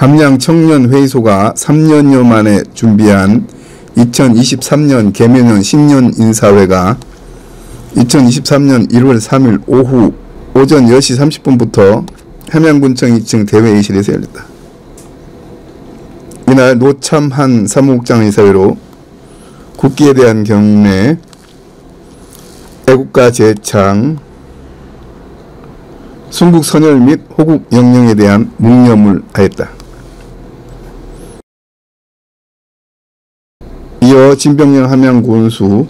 함양 청년회의소가 3년여 만에 준비한 2023년 개면연 신년 인사회가 2023년 1월 3일 오후 오전 10시 30분부터 함양군청 2층 대회의실에서 열렸다. 이날 노참한 사무국장 의사회로 국기에 대한 경례, 애국가 제창, 순국 선열 및 호국 영령에 대한 묵념을 하였다. 이어 진병영 함양군수,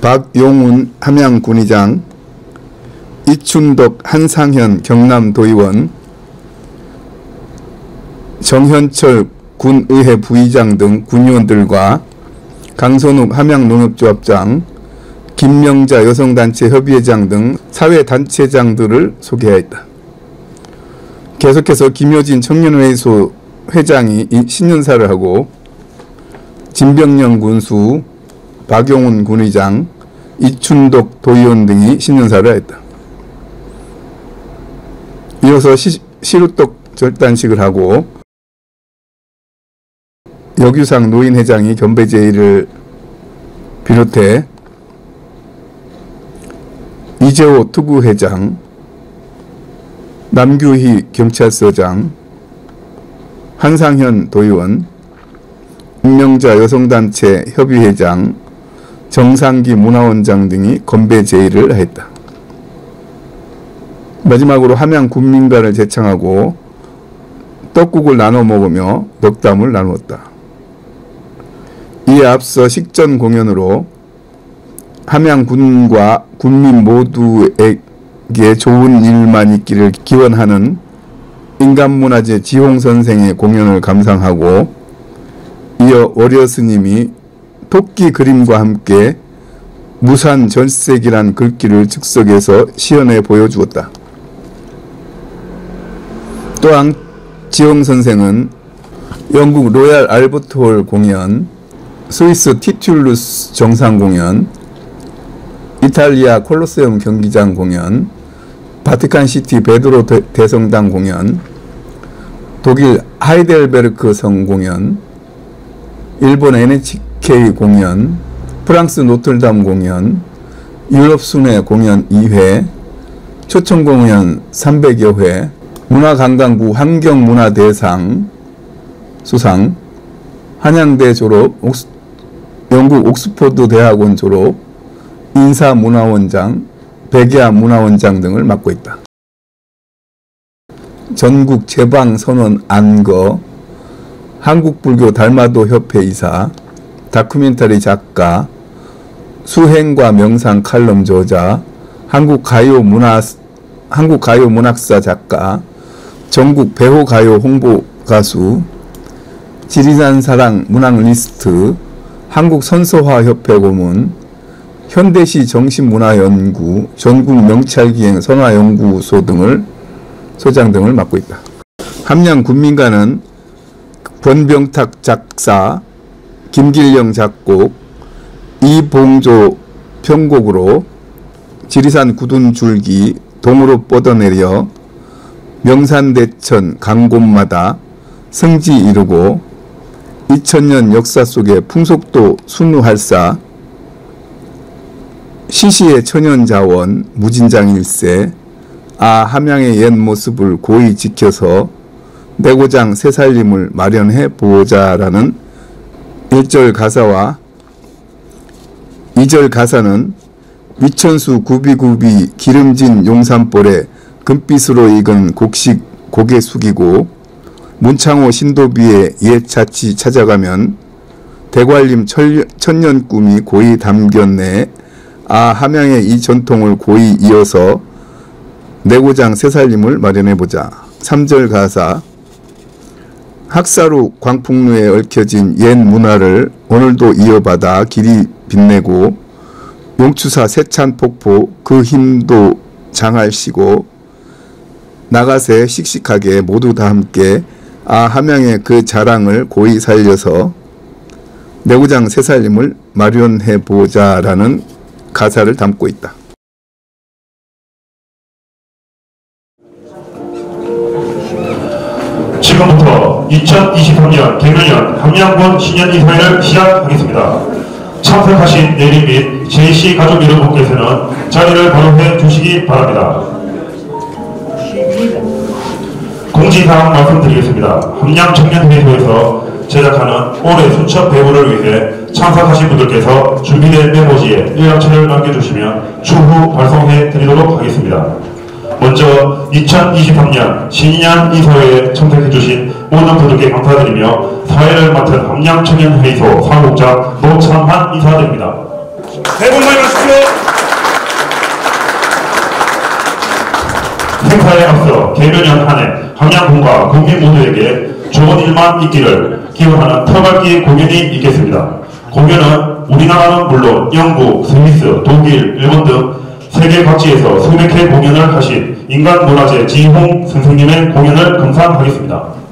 박용훈 함양군의장, 이춘덕 한상현 경남도의원, 정현철 군의회 부의장 등 군의원들과 강선욱 함양농업조합장, 김명자 여성단체 협의회장 등 사회단체장들을 소개하였다. 계속해서 김효진 청년회의소 회장이 신년사를 하고 진병영 군수, 박용훈 군의장, 이춘덕 도의원 등이 신년사를 했다. 이어서 시, 시루떡 절단식을 하고 여규상 노인회장이 견배제의를 비롯해 이재호 특구회장, 남규희 경찰서장, 한상현 도의원, 운명자 여성단체 협의회장, 정상기 문화원장 등이 건배 제의를 했다. 마지막으로 함양 군민가를 제창하고 떡국을 나눠 먹으며 넉담을 나누었다. 이에 앞서 식전 공연으로 함양 군과 군민 모두에게 좋은 일만 있기를 기원하는 인간문화재 지홍 선생의 공연을 감상하고 이어 월여 스님이 토끼 그림과 함께 무산 전색이란 글귀를 즉석에서 시연해 보여주었다. 또한 지홍 선생은 영국 로얄 알버트 홀 공연, 스위스 티틀리스 정상 공연, 이탈리아 콜로세움 경기장 공연, 바티칸 시티 베드로 대, 성당 공연, 독일 하이델베르크 성 공연, 일본 NHK 공연, 프랑스 노틀담 공연, 유럽 순회 공연 2회, 초청 공연 300여 회, 문화관광부 환경문화대상 수상, 한양대 졸업, 옥스, 영국 옥스퍼드 대학원 졸업, 인사문화원장, 백야 문화원장 등을 맡고 있다. 전국 제방선언 안거, 한국불교 달마도 협회 이사, 다큐멘터리 작가, 수행과 명상 칼럼 저자, 한국 가요 문화 한국 가요 문학사 작가, 전국 배호 가요 홍보 가수, 지리산 사랑 문학 리스트, 한국 선서화 협회 고문, 현대시 정신문화연구, 전국 명찰기행 선화연구소 등을 소장 등을 맡고 있다. 함양 군민가는 권병탁 작사, 김길령 작곡, 이봉조 편곡으로 지리산 굳은 줄기 동으로 뻗어내려 명산대천 강곰마다 성지 이루고 2000년 역사 속에 풍속도 순우할사 시시의 천연자원 무진장일세 아 함양의 옛 모습을 고이 지켜서 내고장 새살림을 마련해 보자라는 1절 가사와 2절 가사는 위천수 구비구비 기름진 용산벌에 금빛으로 익은 곡식 고개 숙이고 문창호 신도비의 옛 자치 찾아가면 대관림 천년 꿈이 고이 담겼네 아 함양의 이 전통을 고이 이어서 내고장 새살림을 마련해보자. 3절 가사 학사루 광풍루에 얽혀진 옛 문화를 오늘도 이어받아 길이 빛내고 용추사 세찬 폭포 그 힘도 장할시고 나가세 씩씩하게 모두 다 함께 아 함양의 그 자랑을 고이 살려서 내구장 새살림을 마련해 보자라는 가사를 담고 있다. 2023년 개묘년 함양군 신년 이사회를 시작하겠습니다. 참석하신 내림 및 JC 가족 여러분께서는 자리를 바로해 주시기 바랍니다. 공지사항 말씀드리겠습니다. 함양청년회의소에서 제작하는 올해 수첩 배우를 위해 참석하신 분들께서 준비된 메모지에 연락처를 남겨주시면 추후 발송해 드리도록 하겠습니다. 먼저 2023년 신년 이사회에 참석해주신 모든 분들께 감사드리며 사회를 맡은 함양청년회의소 사무국장 노창한 인사드립니다. 새해 복 많이 받으십시오. 행사에 앞서 개묘년 한해 함양군과 국민 모두에게 좋은 일만 있기를 기원하는 터갈기 공연이 있겠습니다. 공연은 우리나라는 물론 영국, 스위스, 독일, 일본 등 세계 각지에서 수백 회 공연을 하신 인간문화재 지홍 선생님의 공연을 감상하겠습니다.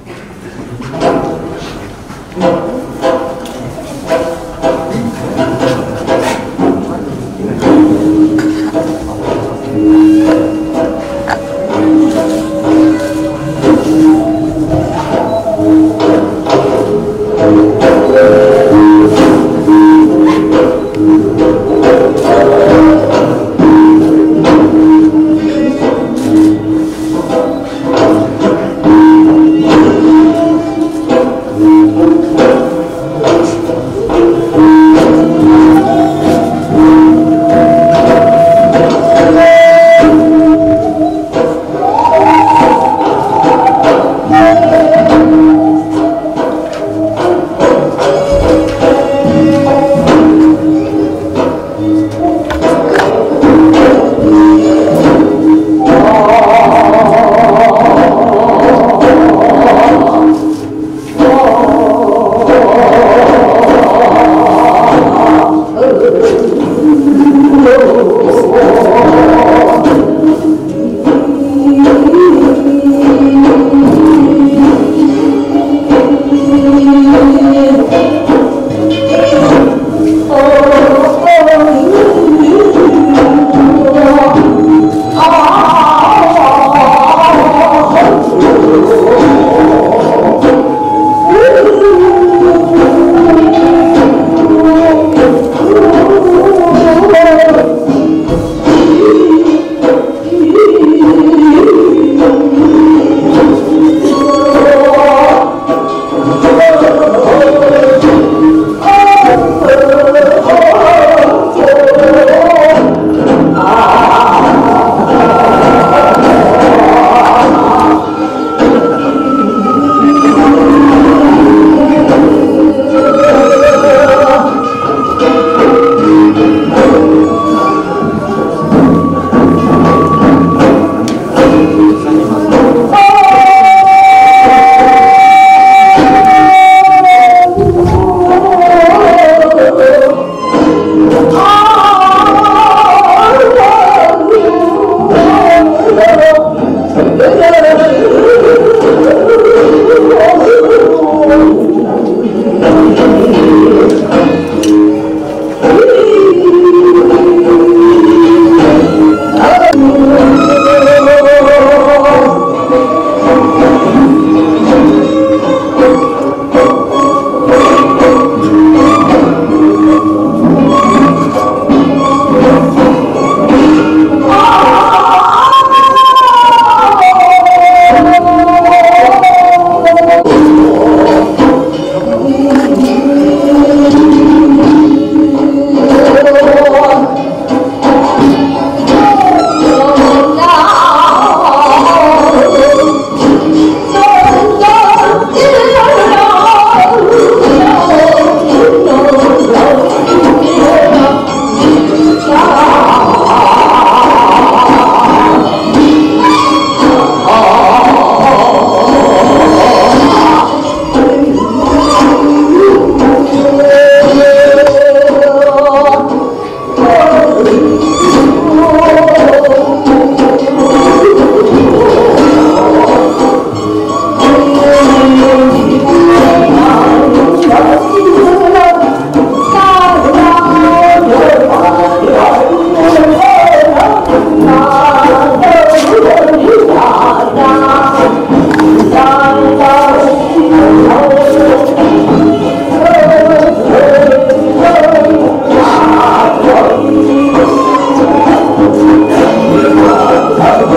Oh, my God.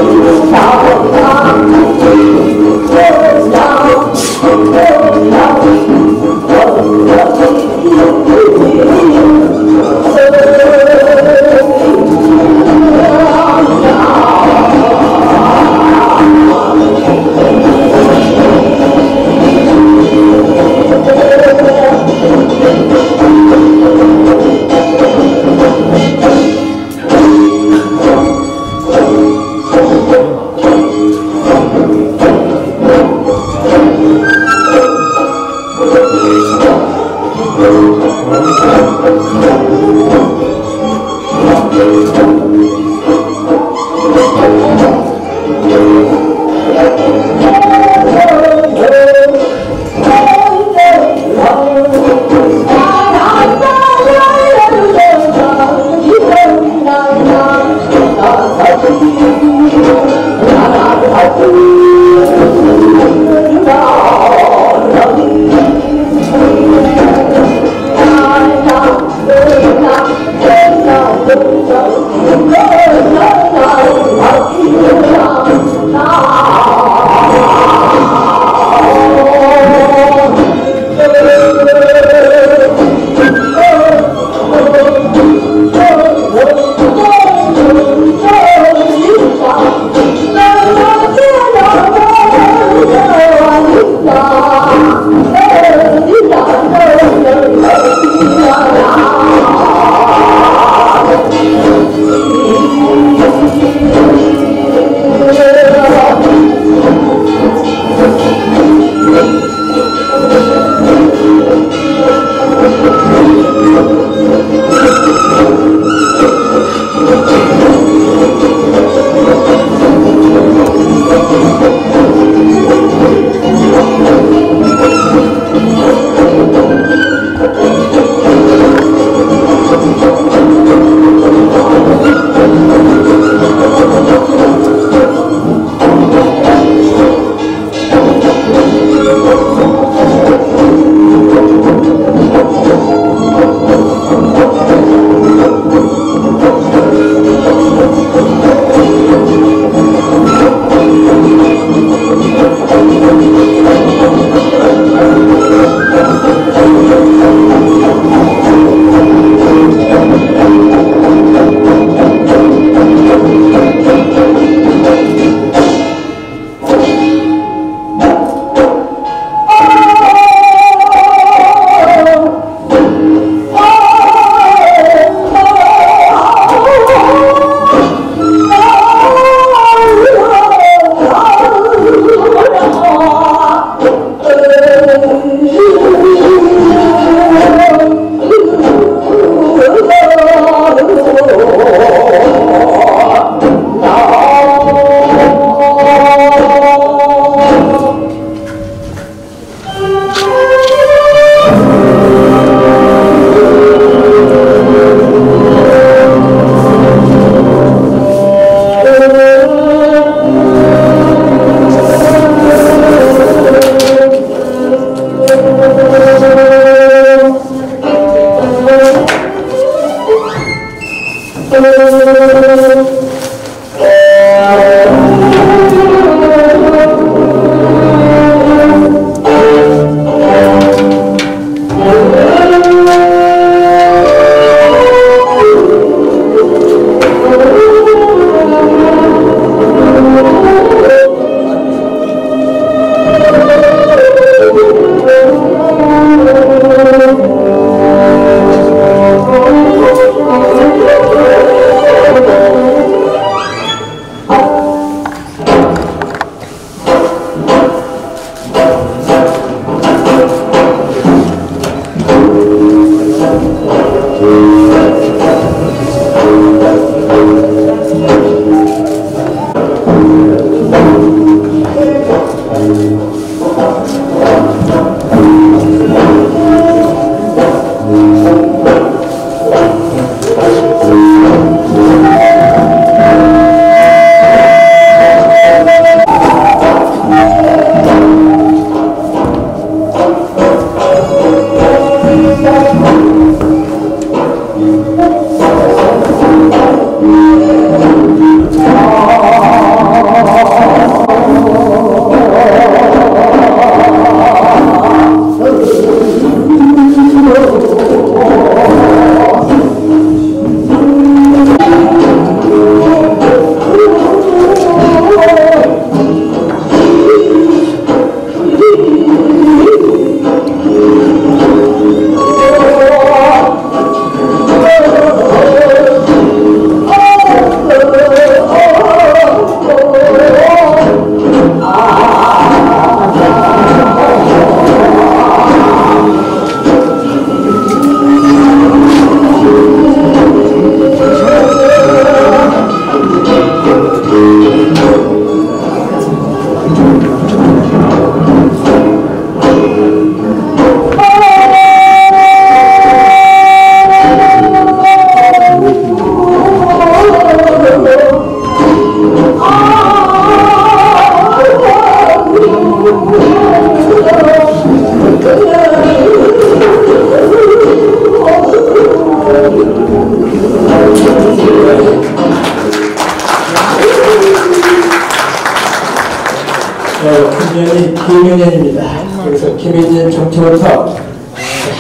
김윤현 정치부터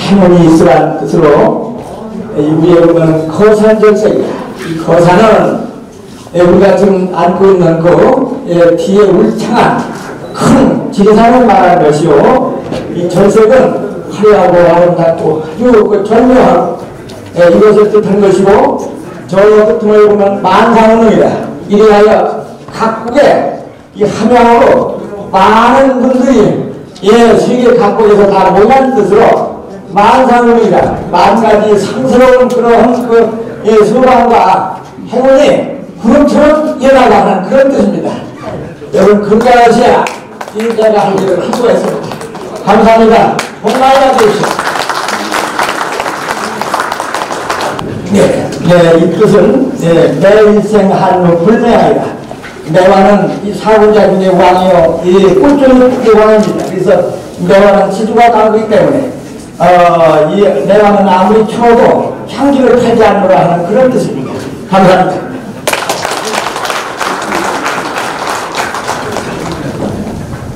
행운이 있으란 뜻으로 이 위에 보면 거산 정책이다. 이 거산은 예, 우리가 지금 안고 있는 그 예, 뒤에 울창한 큰 지리산을 말하는 것이요. 이 절색은 화려하고 아름답고 아주 그 절묘하고 예, 이것을 뜻한 것이고 저 끝을 보면 만상운동이다. 이리하여 각국의 이 함양으로 많은 분들이 예, 세계 각국에서 다 모이는 뜻으로 만상운동이다. 만 가지 상스러운 그런 그 예, 소망과 행운이 구름처럼 일어나가는 그런 뜻입니다. 여러분 건강하셔야 인자가 할 일을 할 수가 있습니다. 감사합니다. 복 많이 받으십시오. 네, 네, 이 뜻은 네, 내 인생 한무 불매하이다. 매화는 이 사고자 중의 왕이요, 이 꽃중의 왕입니다. 그래서 매화는 지주가 나오기 때문에 어, 이 매화는 아무리 쳐도 향기를 타지 않으라 하는 그런 뜻입니다. 감사합니다.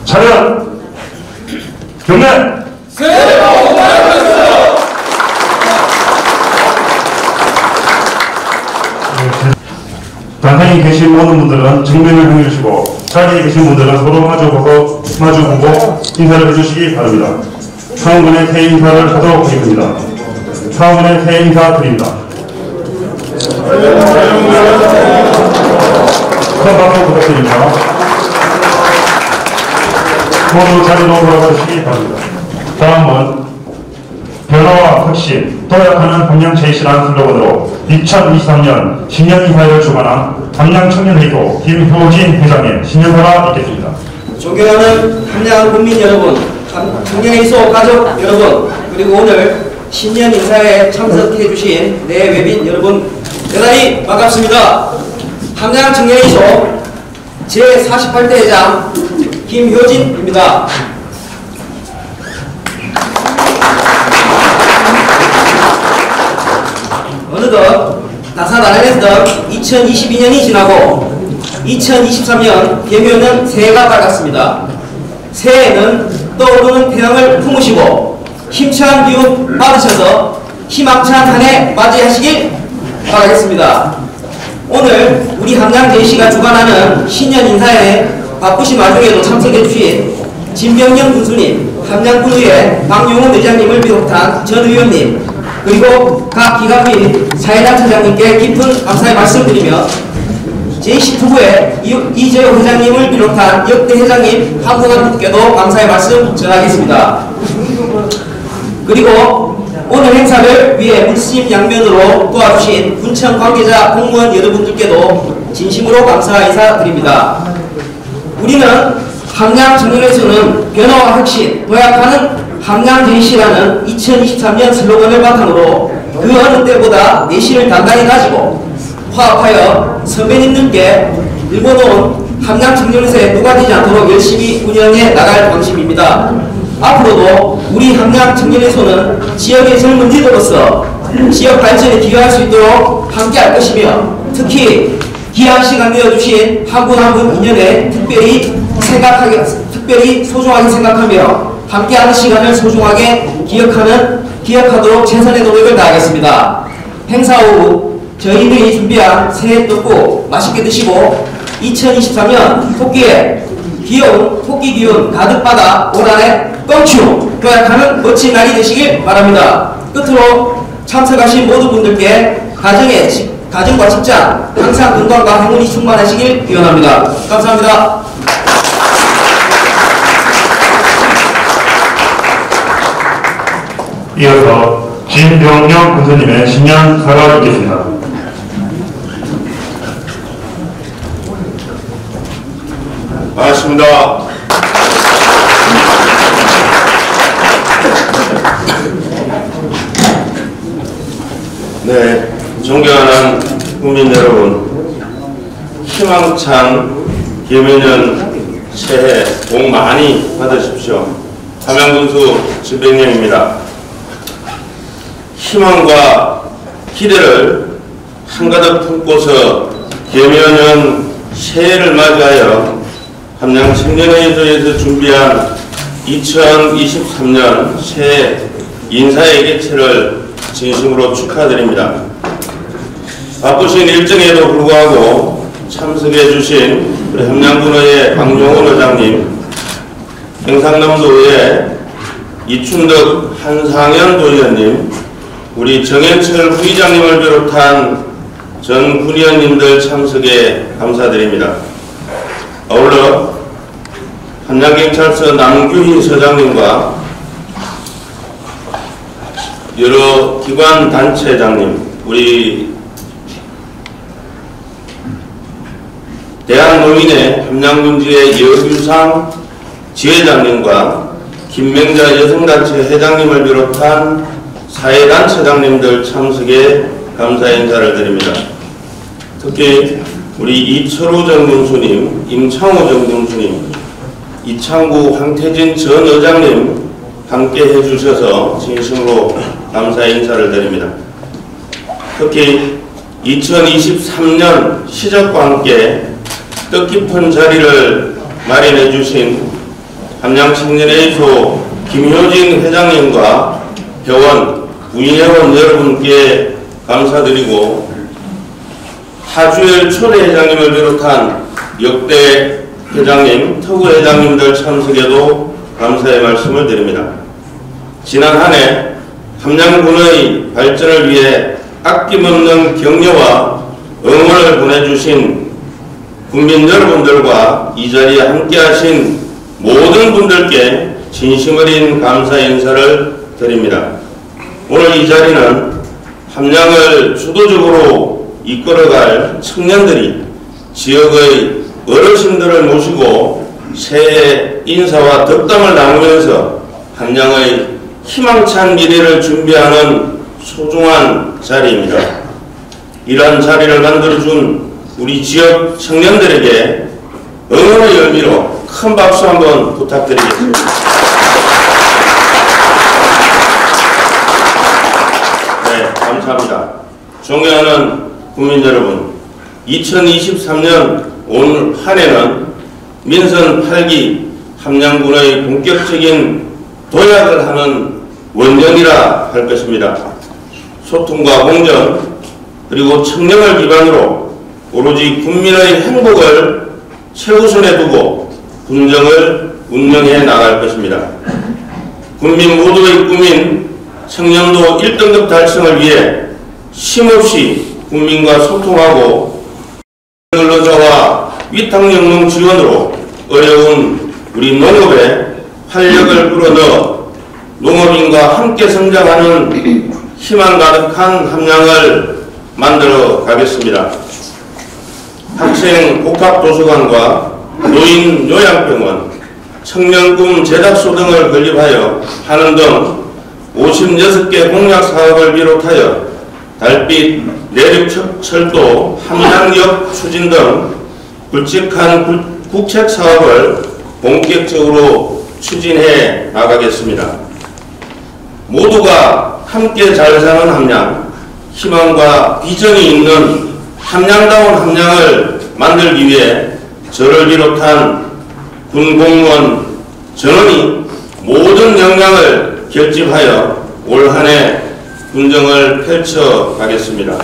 차렷! 경례! 단상에 계신 모든 분들은 정면을 향해 주시고 자리에 계신 분들은 서로 마주보고 마주보고 인사를 해주시기 바랍니다. 차원군의 새 인사를 하도록 하겠습니다. 차원군의 새 인사 드립니다. 큰 박수 부탁드립니다. 모두 자리로 돌아가 주시기 바랍니다. 다음은 변화와 혁신, 도약하는 함양체시라는 슬로건으로 2023년 신년인사를 주관한 함양청년회의소 김효진 회장의 신년사가 있겠습니다. 존경하는 함양 국민 여러분, 함- 청년의소 가족 여러분, 그리고 오늘 신년 인사에 참석해 주신 내 외빈 여러분, 대단히 반갑습니다. 함양 청년의소 제48대 회장 김효진입니다. 어느덧 다사다난했던 2022년이 지나고 2023년 개묘는 새해가 밝았습니다. 새해에는 떠오르는 태양을 품으시고 힘찬 기운 받으셔서 희망찬 한 해 맞이하시길 바라겠습니다. 오늘 우리 함양제시가 주관하는 신년 인사에 바쁘신 와중에도 참석해 주신 진병영 군수님, 함양군의회 박용훈 의장님을 비롯한 전 의원님, 그리고 각 기관 및 사회단체장님께 깊은 감사의 말씀드리며 제12부의 이재호 회장님을 비롯한 역대 회장님 한 분 한 분께도 감사의 말씀 전하겠습니다. 그리고 오늘 행사를 위해 물심 양면으로 도와주신 군청 관계자 공무원 여러분들께도 진심으로 감사 인사드립니다. 우리는 함양 청년에서는 변화와 혁신, 도약하는 함양 제시라는 2023년 슬로건을 바탕으로 그 어느 때보다 내실을 단단히 가지고 화합하여 선배님들께 함양 청년에서에 누가 되지 않도록 열심히 운영해 나갈 방침입니다. 앞으로도 우리 함양 청년에서는 지역의 젊은 리더로서 지역 발전에 기여할 수 있도록 함께할 것이며 특히 귀한 시간 내어주신 한 분 한분 인연에 특별히 생각하게 특별히 소중하게 생각하며 함께하는 시간을 소중하게 기억하는 기억하도록 최선의 노력을 다하겠습니다. 행사 후 저희들이 준비한 새해 떡국 맛있게 드시고 2023년 토끼에 귀여운 토끼 기운 가득 받아 올 한해 껑추 도약하는 멋진 날이 되시길 바랍니다. 끝으로 참석하신 모든 분들께 가정에 직- 가정과 직장 항상 건강과 행운이 충만하시길 기원합니다. 감사합니다. 이어서 진병영 군수님의 신년 사가 있겠습니다. 반갑습니다. 네, 존경하는 국민 여러분, 희망찬 개면년 새해 복 많이 받으십시오. 함양군수 진백령입니다. 희망과 기대를 한가득 품고서 개면년 새해를 맞이하여 함양 청년회의소에서 준비한 2023년 새해 인사의 개최를 진심으로 축하드립니다. 바쁘신 일정에도 불구하고 참석해 주신 우리 함양군의 박용훈 의장님, 경상남도의 이춘덕 한상현 도의원님, 우리 정현철 부의장님을 비롯한 전 군의원님들 참석에 감사드립니다. 아울러 함양경찰서 남규희 서장님과 여러 기관 단체장님, 우리 대한노인의 함양군지의 여규상 지회장님과 김명자 여성단체 회장님을 비롯한 사회단체장님들 참석에 감사 인사를 드립니다. 특히 우리 이철호 전 군수님, 임창호 전 군수님, 이창구 황태진 전 의장님 함께 해주셔서 진심으로 감사 인사를 드립니다. 특히 2023년 시작과 함께 뜻깊은 자리를 마련해 주신 함양청년회의소 김효진 회장님과 회원, 운영원 여러분께 감사드리고 하주열 초대 회장님을 비롯한 역대 회장님,特구 회장님들 참석에도 감사의 말씀을 드립니다. 지난 한 해 함양군의 발전을 위해 아낌없는 격려와 응원을 보내주신 국민 여러분들과 이 자리에 함께하신 모든 분들께 진심 어린 감사 인사를 드립니다. 오늘 이 자리는 함양을 주도적으로 이끌어갈 청년들이 지역의 어르신들을 모시고 새해 인사와 덕담을 나누면서 함양의 희망찬 미래를 준비하는 소중한 자리입니다. 이러한 자리를 만들어준 우리 지역 청년들에게 응원의 열미로 큰 박수 한번 부탁드리겠습니다. 네, 감사합니다. 존경하는 국민 여러분, 2023년 오늘 한 해는 민선 8기 함양군의 본격적인 도약을 하는 원년이라 할 것입니다. 소통과 공정 그리고 청렴을 기반으로 오로지 국민의 행복을 최우선에 두고 군정을 운영해 나갈 것입니다. 국민 모두의 꿈인 청년도 1등급 달성을 위해 쉼없이 국민과 소통하고 근로자와 위탁영농 지원으로 어려운 우리 농업에 활력을 불어넣어 농업인과 함께 성장하는 희망 가득한 함양을 만들어 가겠습니다. 학생 복합도서관과 노인 요양병원, 청년꿈 제작소 등을 건립하여 하는 등 56개 공약 사업을 비롯하여 달빛, 내륙 철도, 함양역 추진 등 굵직한 굴- 국책 사업을 본격적으로 추진해 나가겠습니다. 모두가 함께 잘 사는 함양, 희망과 비전이 있는 함양다운 함양을 만들기 위해 저를 비롯한 군 공무원 전원이 모든 역량을 결집하여 올 한해 군정을 펼쳐 가겠습니다.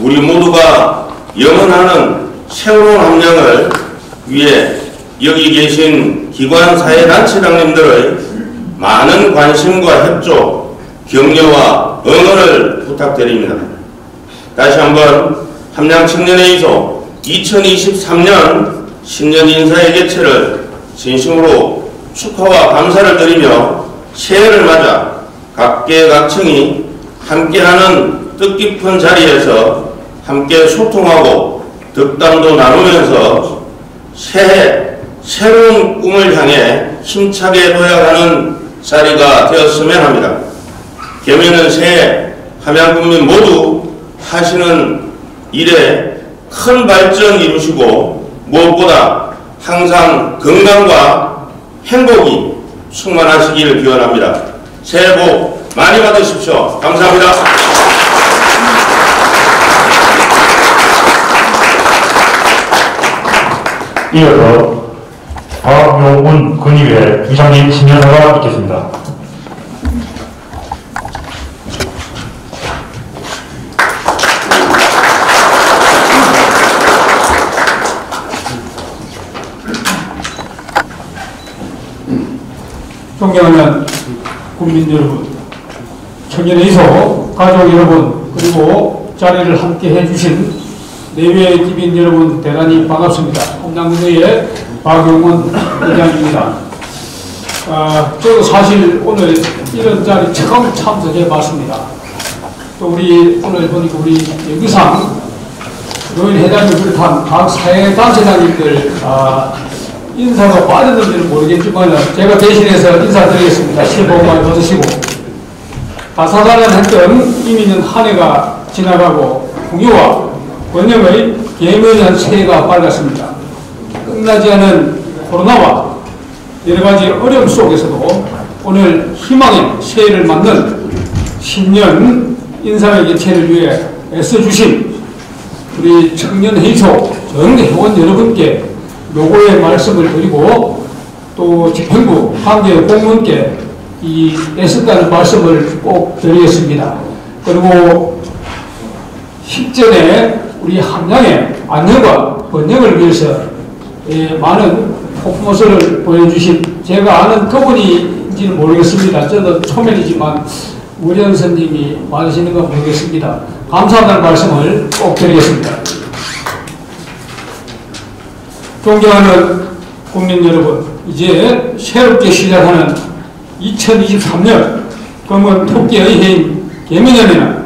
우리 모두가 영원하는 새로운 함량을 위해 여기 계신 기관 사회 단체장님들의 많은 관심과 협조, 격려와 응원을 부탁드립니다. 다시 한번 함양청년회의소 2023년 신년 인사의 개최를 진심으로 축하와 감사를 드리며 새해를 맞아 각계각층이 함께하는 뜻깊은 자리에서 함께 소통하고 덕담도 나누면서 새해 새로운 꿈을 향해 힘차게 도약하는 자리가 되었으면 합니다. 개면은 새해 함양국민 모두 하시는 일에 큰 발전 이루시고 무엇보다 항상 건강과 행복이 충만하시길 기원합니다. 새해 복 많이 받으십시오. 감사합니다. 이어서 박용훈 건의회 의장님 신년사가 있겠습니다. 존경하는 국민 여러분, 청년의소 가족 여러분, 그리고 자리를 함께 해주신 내외 기민 여러분 대단히 반갑습니다. 함양군의 박용원 의장입니다. 아, 저도 사실 오늘 이런 자리 처음 참석해 봤습니다. 또 우리 오늘 보니까 우리 여기상 노인회장님 비롯한 각 사회 단체장님들 아, 인사가 빠졌는지는 모르겠지만 제가 대신해서 인사드리겠습니다. 새해 복 많이 받으시고 가사관을 했던 이민년 한 해가 지나가고 풍요와 번영의 개면한 새해가 밝았습니다. 끝나지 않은 코로나와 여러 가지 어려움 속에서도 오늘 희망의 새해를 맞는 신년 인사의 개최를 위해 애써주신 우리 청년회의소 전 회원 여러분께 노고의 말씀을 드리고 또 집행부 관계 공무원께 이 애썼다는 말씀을 꼭 드리겠습니다. 그리고 식전에 우리 함양의 안녕과 번영을 위해서 예, 많은 폭모습을 보여주신 제가 아는 그분인지는 모르겠습니다. 저도 초면이지만 우련 선님이 많으시는 건 모르겠습니다. 감사하다는 말씀을 꼭 드리겠습니다. 존경하는 국민 여러분, 이제 새롭게 시작하는 2023년 검은 토끼의 해인 개미년에는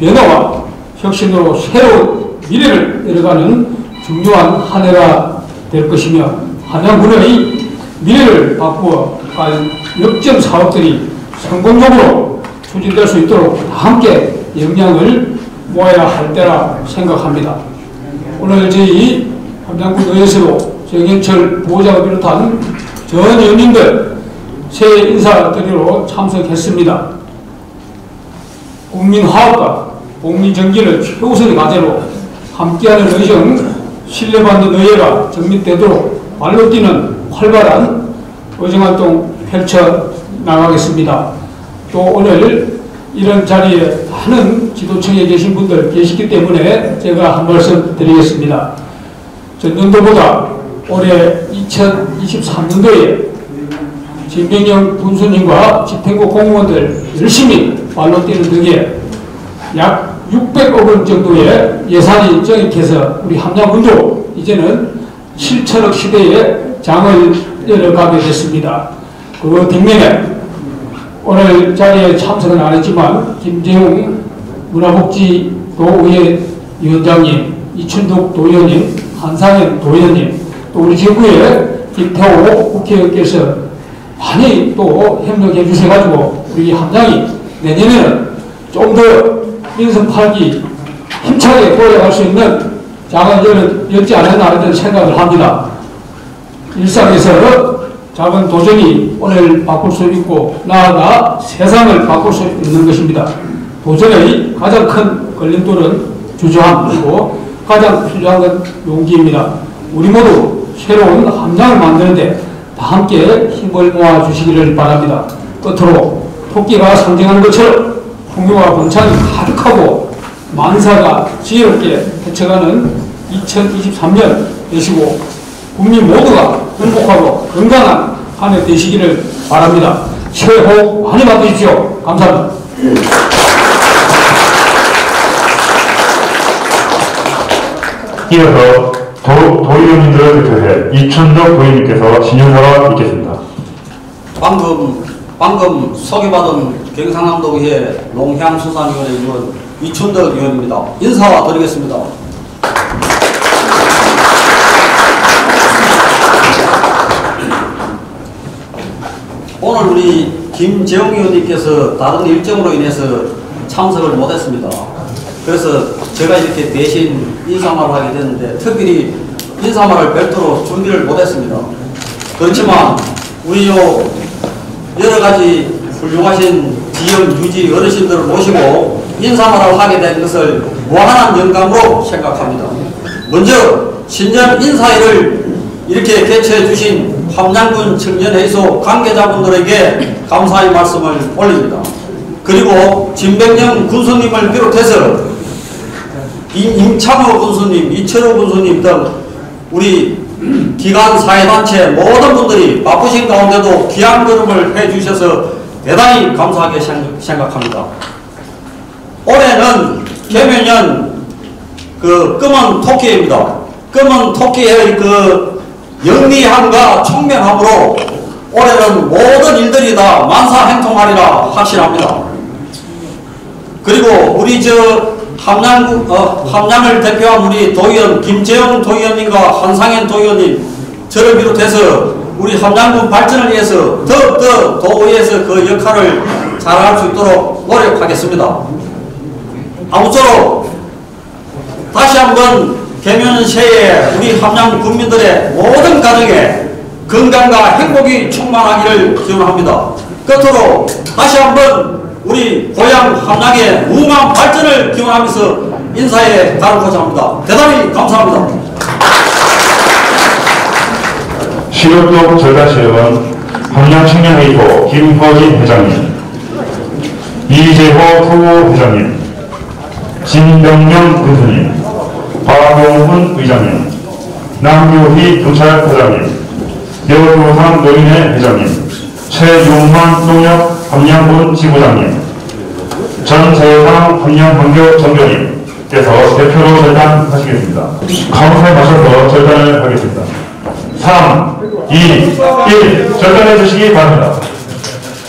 변화와 혁신으로 새로운 미래를 열어가는 중요한 한 해가 될 것이며 한양군의 미래를 바꾸어 갈 역점 사업들이 성공적으로 추진될 수 있도록 다 함께 역량을 모아야 할 때라 생각합니다. 오늘 저희 함양군 의회에서도 정현철 부호장을 비롯한 전 의원님들 새해 인사드리러 참석했습니다. 국민화합과 국민정기를 최우선의 과제로 함께하는 의정, 신뢰받는 의회가 정립되도록 발로 뛰는 활발한 의정활동 펼쳐 나가겠습니다. 또 오늘 이런 자리에 많은 지도층에 계신 분들 계시기 때문에 제가 한 말씀 드리겠습니다. 전년도보다 올해 2023년도에 진병영 군수님과 집행부 공무원들 열심히 발로 뛰는 등에 약 600억 원 정도의 예산이 정액해서 우리 함양군도 이제는 7천억 시대에 장을 열어가게 됐습니다. 그 뒷면에 오늘 자리에 참석은 안 했지만 김재웅 문화복지도의회 위원장님, 이춘덕 도의원님, 한상현 도의원님, 또 우리 지구의 김태호 국회의원께서 많이 또 협력해 주셔가지고 우리 함양이 내년에는 좀 더 민선 8기 힘차게 돌아갈 수 있는 장을 였지 않았나 이런 생각을 합니다. 일상에서 작은 도전이 오늘 바꿀 수 있고 나아가 세상을 바꿀 수 있는 것입니다. 도전의 가장 큰 걸림돌은 주저함 그리고 가장 필요한 건 용기입니다. 우리 모두 새로운 함량을 만드는데 다 함께 힘을 모아 주시기를 바랍니다. 끝으로 토끼가 상징하는 것처럼 풍요와 번창이 가득하고 만사가 지혜롭게 헤쳐가는 2023년 되시고 국민 모두가 행복하고 건강한 한 해 되시기를 바랍니다. 새해 복 많이 받으십시오. 감사합니다. 이어서 도, 도의원님들을 대표해 이춘덕 도의원님께서 신년사가 있겠습니다. 방금 방금 소개받은 경상남도의회 농향수산위원회 의원 이춘덕 의원입니다. 인사 드리겠습니다. 오늘 우리 김재웅 의원님께서 다른 일정으로 인해서 참석을 못했습니다. 그래서 제가 이렇게 대신 인사말을 하게 됐는데 특별히 인사말을 별도로 준비를 못했습니다. 그렇지만 우리 요 여러 가지 훌륭하신 지역 유지 어르신들을 모시고 인사말을 하게 된 것을 무한한 영광으로 생각합니다. 먼저 신년 인사회를 이렇게 개최해 주신 함양군 청년회의소 관계자분들에게 감사의 말씀을 올립니다. 그리고 진백령 군수님을 비롯해서 임- 임창호 군수님, 이철호 군수님 등 우리 기관 사회단체 모든 분들이 바쁘신 가운데도 귀한 걸음을 해주셔서 대단히 감사하게 생- 생각합니다. 올해는 개면년 그 검은 토끼입니다. 검은 토끼의 그 영리함과 총명함으로 올해는 모든 일들이 다 만사행통하리라 확신합니다. 그리고 우리 저 함양 어, 함양을 대표한 우리 도의원 김재영 도의원님과 한상현 도의원님 저를 비롯해서 우리 함양군 발전을 위해서 더욱더 도의에서 그 역할을 잘할 수 있도록 노력하겠습니다. 아무쪼록 다시 한번 개면 새해 우리 함양 국민들의 모든 가정에 건강과 행복이 충만하기를 기원합니다. 끝으로 다시 한번 우리 고향 함양의 무궁한 발전을 기원하면서 인사에 가르고자 합니다. 대단히 감사합니다. 실업동 절단체육원 함양청년회의소 김허진 회장님, 이재호 투 회장님, 진병명 군수님, 박용훈 의장님, 남유희 경찰서장님, 여주상 노인회 회장님, 최용만 농협 함양군 지부장님, 전 재상 함양환교 정교님께서 대표로 절단하시겠습니다. 감사에 마셔서 절단을 하겠습니다. 3, 2, 1 절단해 주시기 바랍니다.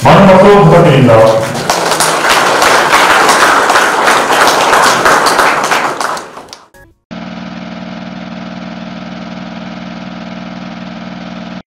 많은 박수 부탁드립니다.